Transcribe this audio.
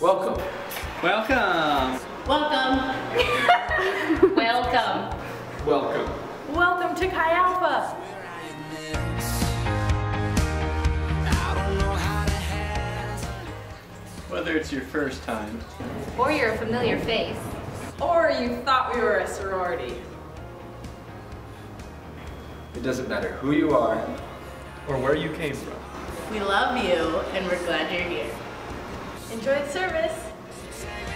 Welcome. Welcome. Welcome. Welcome. Welcome. Welcome to Chi Alpha. Whether it's your first time, Or you're a familiar face. Or you thought we were a sorority. It doesn't matter who you are. or where you came from. We love you and we're glad you're here. Enjoy the service.